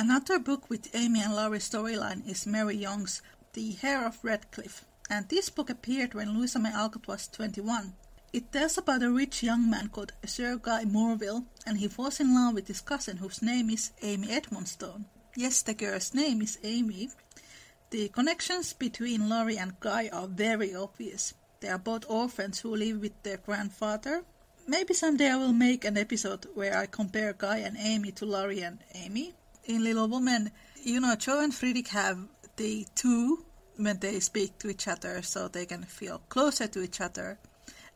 Another book with Amy and Laurie storyline is Mary Yonge's The Heir of Redcliffe, and this book appeared when Louisa May Alcott was 21. It tells about a rich young man called Sir Guy Morville, and he falls in love with his cousin whose name is Amy Edmonstone. Yes, the girl's name is Amy. The connections between Laurie and Guy are very obvious. They are both orphans who live with their grandfather. Maybe someday I will make an episode where I compare Guy and Amy to Laurie and Amy in Little Women, you know, Jo and Friedrich have the two when they speak to each other so they can feel closer to each other.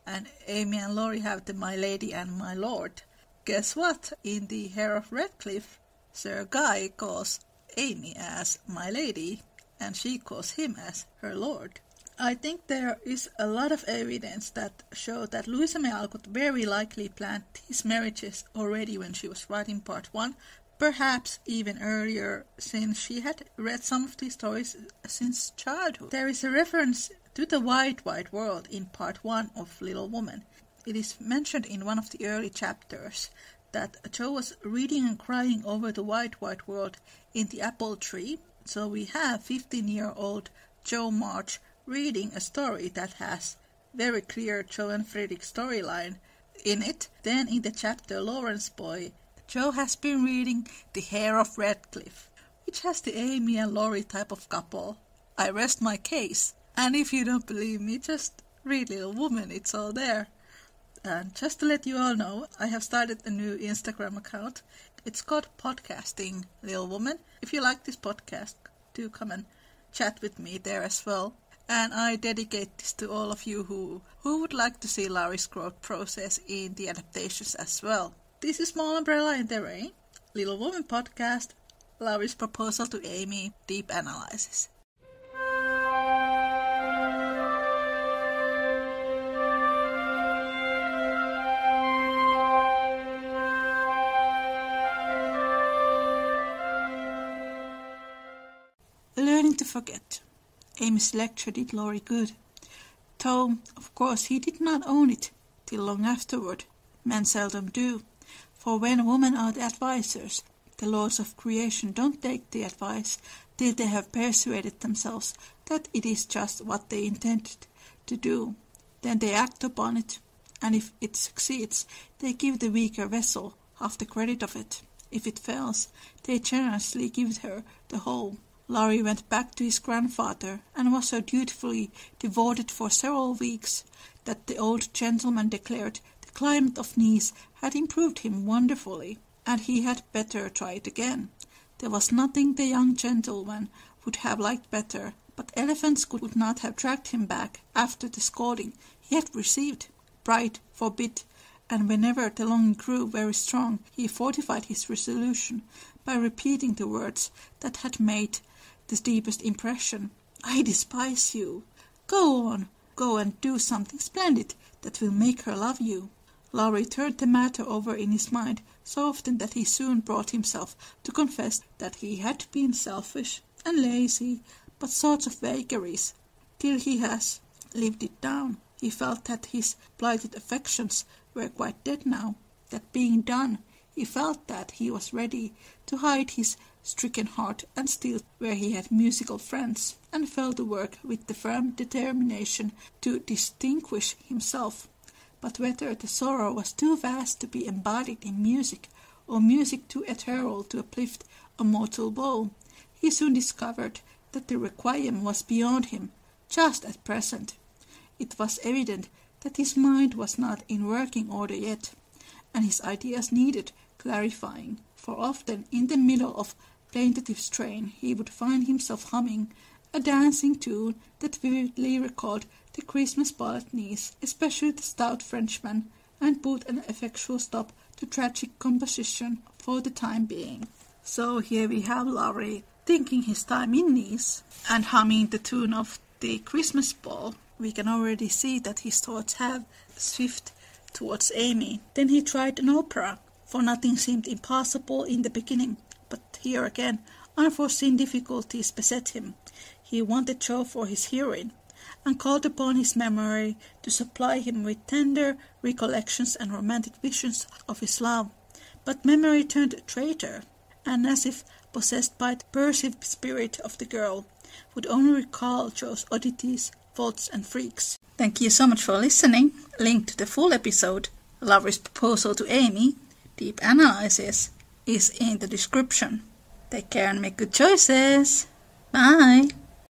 And Amy and Laurie have the My Lady and My Lord. Guess what? In The Heir of Redcliffe, Sir Guy calls Amy as My Lady and she calls him as her Lord. I think there is a lot of evidence that show that Louisa May Alcott very likely planned these marriages already when she was writing part one, perhaps even earlier since she had read some of these stories since childhood. There is a reference to the Wide Wide World in part 1 of Little Woman. It is mentioned in one of the early chapters that Jo was reading and crying over the Wide Wide World in the apple tree. So we have 15 year old Jo March reading a story that has very clear Jo and Friedrich storyline in it. Then in the chapter Laurence Boy Jo has been reading The Heir of Redcliffe, which has the Amy and Laurie type of couple. I rest my case. And if you don't believe me, just read Little Woman, it's all there. And just to let you all know, I have started a new Instagram account. It's called Podcasting Little Woman. If you like this podcast, do come and chat with me there as well. And I dedicate this to all of you who, who would like to see Laurie's growth process in the adaptations as well. This is Small Umbrella in the Rain, Little Woman podcast, Laurie's proposal to Amy, deep analysis. Learning to forget. Amy's lecture did Laurie good. Though, of course, he did not own it till long afterward. Men seldom do. For when women are the advisers, the laws of creation don't take the advice till they have persuaded themselves that it is just what they intended to do. Then they act upon it, and if it succeeds, they give the weaker vessel half the credit of it. If it fails, they generously give her the whole. Laurie went back to his grandfather and was so dutifully devoted for several weeks that the old gentleman declared climate of Nice had improved him wonderfully, and he had better try it again. There was nothing the young gentleman would have liked better, but elephants could not have dragged him back after the scolding he had received. Pride forbid, and whenever the longing grew very strong, he fortified his resolution by repeating the words that had made the deepest impression. I despise you. Go on, go and do something splendid that will make her love you. Laurie turned the matter over in his mind so often that he soon brought himself to confess that he had been selfish and lazy, but sorts of vagaries, till he has lived it down. He felt that his blighted affections were quite dead now. That being done, he felt that he was ready to hide his stricken heart and still where he had musical friends, and fell to work with the firm determination to distinguish himself but whether the sorrow was too vast to be embodied in music, or music too ethereal to uplift a mortal woe, he soon discovered that the requiem was beyond him, just at present. It was evident that his mind was not in working order yet, and his ideas needed clarifying, for often in the middle of plaintive strain he would find himself humming a dancing tune that vividly recalled the Christmas ball at Nice, especially the stout Frenchman, and put an effectual stop to tragic composition for the time being. So here we have Laurie thinking his time in Nice and humming the tune of the Christmas ball. We can already see that his thoughts have swift towards Amy. Then he tried an opera, for nothing seemed impossible in the beginning. But here again, unforeseen difficulties beset him. He wanted Jo for his heroine, and called upon his memory to supply him with tender recollections and romantic visions of his love. But memory turned traitor, and as if possessed by the perceived spirit of the girl, would only recall Jo's oddities, faults, and freaks. Thank you so much for listening. Link to the full episode, Laurie's Proposal to Amy, Deep Analysis, is in the description. Take care and make good choices. Bye.